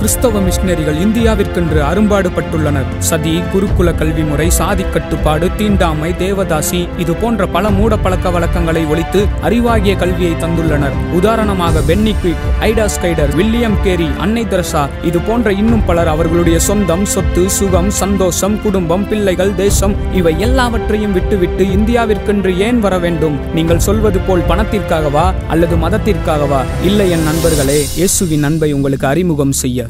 கிறிஸ்தவ மிஷினரிகள் இந்தியாவிற்கென்று அரும்பாடுபட்டுள்ளனர். சதி குருகுல கல்வி முறை சாதி கட்டுப்பாடு தீண்டாமை தேவதாசி இது போன்ற பல மூட பழக்க வழக்கங்களை ஒழித்து அறிவாகிய கல்வியை தந்துள்ளனர். உதாரணமாக Pennycuick Ida Scudder William Carey அன்னை தெரசா இது போன்ற இன்னும் பலர் அவர்களுடைய சொந்தம் சொத்து சுகம் சந்தோஷம் குடும்பம் பிள்ளைகள் தேசம் இவை எல்லாவற்றையும் விட்டுவிட்டு இந்தியாவிற்கென்று ஏன் வர வேண்டும்? நீங்கள் சொல்வது போல் பணத்திற்காகவா அல்லது மதத்திற்காகவா? இல்லை என் நண்பர்களே இயேசுவின் அன்பை உங்களுக்கு அறிமுகம் செய்ய